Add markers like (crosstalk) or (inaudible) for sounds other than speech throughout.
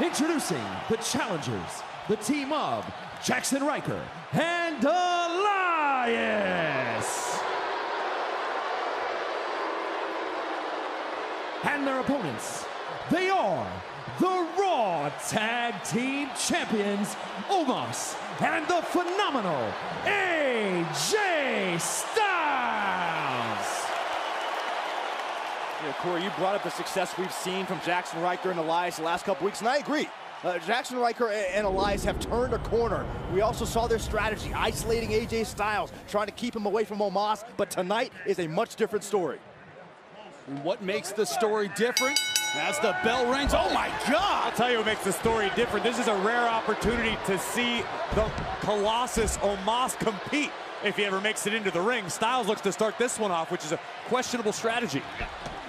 Introducing the challengers, the team of Jaxson Ryker and Elias. And their opponents, they are the Raw Tag Team Champions, Omos and the phenomenal AJ Styles. Yeah, Corey, you brought up the success we've seen from Jaxson Ryker and Elias the last couple weeks, and I agree. Uh, Jaxson Ryker and Elias have turned a corner. We also saw their strategy, isolating AJ Styles, trying to keep him away from Omos, but tonight is a much different story. And what makes the story different? As the bell rings, oh my God! I'll tell you what makes the story different. This is a rare opportunity to see the Colossus Omos compete if he ever makes it into the ring. Styles looks to start this one off, which is a questionable strategy.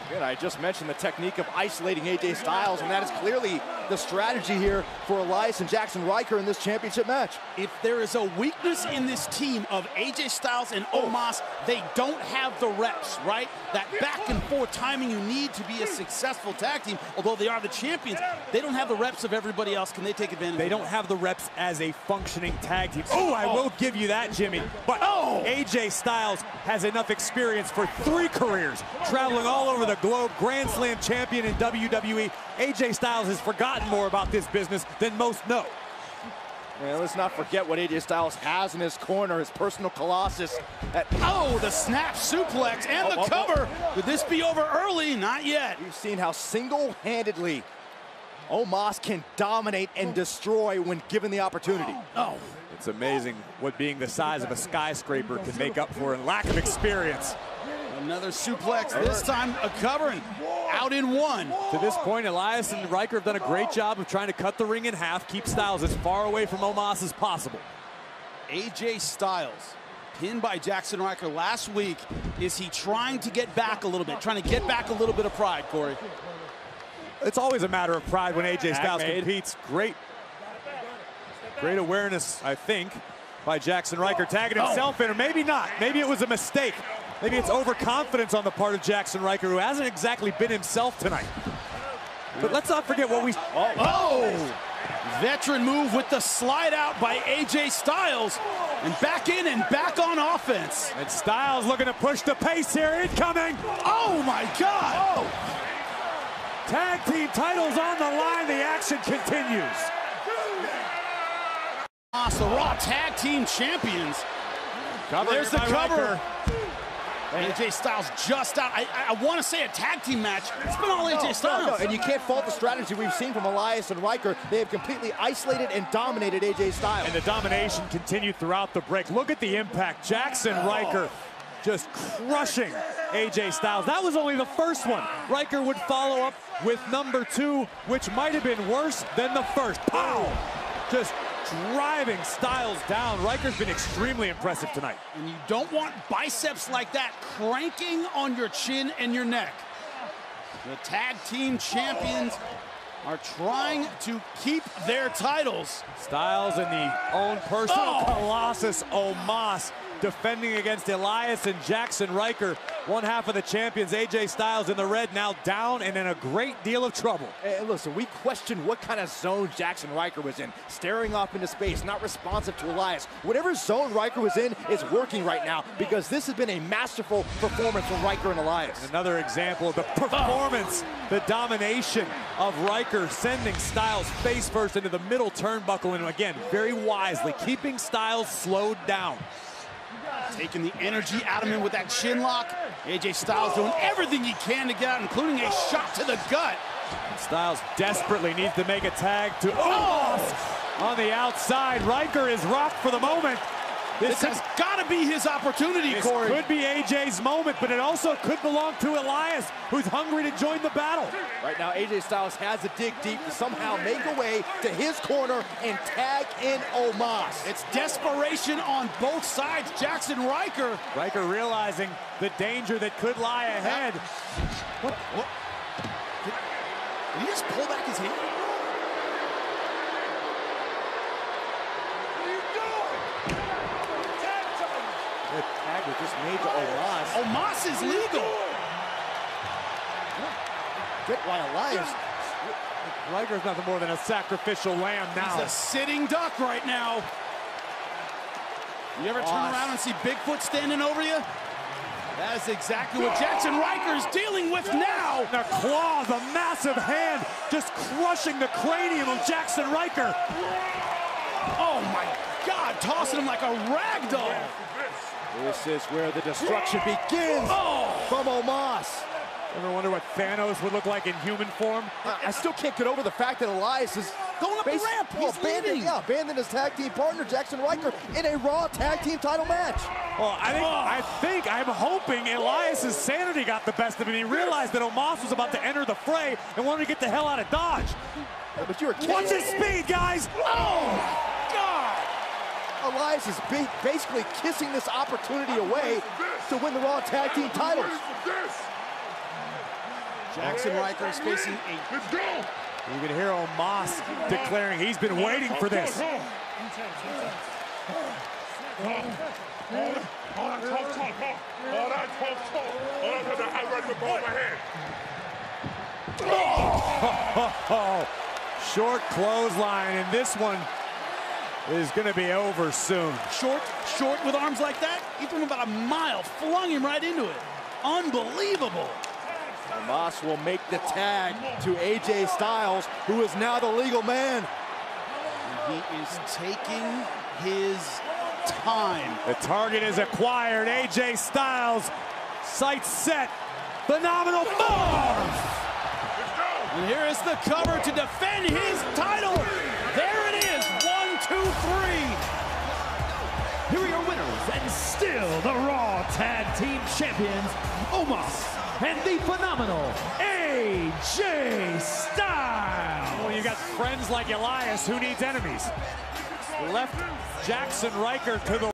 Again, I just mentioned the technique of isolating AJ Styles, and that is clearly the strategy here for Elias and Jaxson Ryker in this championship match. If there is a weakness in this team of AJ Styles and oh. Omos, they don't have the reps, right? That back and forth timing you need to be a successful tag team, although they are the champions, they don't have the reps of everybody else. Can they take advantage They don't have the reps as a functioning tag team. Oh, oh I oh. will give you that, Jimmy. But oh. AJ Styles has enough experience for three careers, traveling all over the globe, Grand Slam champion in WWE. AJ Styles has forgotten more about this business than most know. And let's not forget what AJ Styles has in his corner, his personal colossus. At oh, the snap suplex and oh, the oh, oh. oh. cover. Oh. Could this be over early? Not yet. We've seen how single-handedly Omos can dominate and destroy when given the opportunity. Oh. It's amazing what being the size of a skyscraper can make up for in lack of experience. Another suplex, this time a covering out in one. To this point, Elias and Ryker have done a great job of trying to cut the ring in half, keep Styles as far away from Omos as possible. AJ Styles, pinned by Jaxson Ryker last week. Is he trying to get back a little bit, trying to get back a little bit of pride, Corey? It's always a matter of pride when AJ Styles competes. Great, great awareness, I think, by Jaxson Ryker, tagging oh. himself oh. in, or maybe not. Maybe it was a mistake. Maybe it's overconfidence on the part of Jaxson Ryker, who hasn't exactly been himself tonight. But let's not forget what we... Oh! oh. Veteran move with the slide out by AJ Styles. And back in and back on offense. And Styles looking to push the pace here. Incoming. Oh, my God. Oh. Tag team titles on the line. The action continues. The Raw Tag Team Champions. Cover There's the cover. Ryker. AJ Styles just out. I, I want to say a tag team match. It's been all AJ Styles. No, no, and you can't fault the strategy we've seen from Elias and Ryker. They have completely isolated and dominated AJ Styles. And the domination continued throughout the break. Look at the impact. Jaxson oh. Ryker just crushing AJ Styles. That was only the first one. Ryker would follow up with number two, which might have been worse than the first. Pow! Just driving Styles down. Ryker's been extremely impressive tonight. And you don't want biceps like that cranking on your chin and your neck. The tag team champions are trying to keep their titles. Styles in the own personal oh. Colossus Omos defending against Elias and Jaxson Ryker. One half of the champions, AJ Styles in the red, now down and in a great deal of trouble. Hey, listen, we questioned what kind of zone Jaxson Ryker was in. Staring off into space, not responsive to Elias. Whatever zone Ryker was in is working right now because this has been a masterful performance from Ryker and Elias. And another example of the performance, the domination of Ryker sending Styles face first into the middle turnbuckle and again, very wisely, keeping Styles slowed down. Taking the energy out of him with that chin lock. AJ Styles doing everything he can to get out, including a shot to the gut. Styles desperately needs to make a tag to oh! on the outside. Ryker is rocked for the moment. This, this has got to be his opportunity, this Corey. could be AJ's moment, but it also could belong to Elias, who's hungry to join the battle. Right now, AJ Styles has to dig deep to somehow make a way to his corner and tag in Omos. It's desperation on both sides. Jaxson Ryker. Ryker realizing the danger that could lie ahead. What? what? Did, did he just pull back his hand? Tag was just made to Omos. Omos is legal. Get why Elias Ryker's nothing more than a sacrificial lamb now. He's a sitting duck right now. You ever turn Awesome. around and see Bigfoot standing over you? That is exactly what Jaxson Ryker is dealing with now. The claw, a massive hand, just crushing the cranium of Jaxson Ryker. Oh my God, tossing him like a rag doll. This is where the destruction begins Oh, from Omos. Ever wonder what Thanos would look like in human form? I, I still can't get over the fact that Elias is Going up the ramp. well, He's abandoned, yeah, abandoned his tag team partner Jaxson Ryker in a Raw tag team title match. Well, I think, oh. I think, I'm hoping Elias's sanity got the best of him. He realized that Omos was about to enter the fray and wanted to get the hell out of Dodge. Yeah, but you're kidding. Watch his speed, guys. oh. Elias is basically kissing this opportunity away to win the Raw tag team titles. Jaxson Ryker is facing a You can hear Omos declaring he's been waiting for this. Oh, (laughs) short clothesline, and this one is going to be over soon. short, short with arms like that. He threw him about a mile, flung him right into it. Unbelievable. Omos will make the tag to AJ Styles, who is now the legal man. He is taking his time. The target is acquired. AJ Styles, sights set. Phenomenal form. And here is the cover to defend his title. And still the Raw Tag Team Champions, Omos and the phenomenal AJ Styles. Well, you got friends like Elias. Who needs enemies? Left Jaxson Ryker to the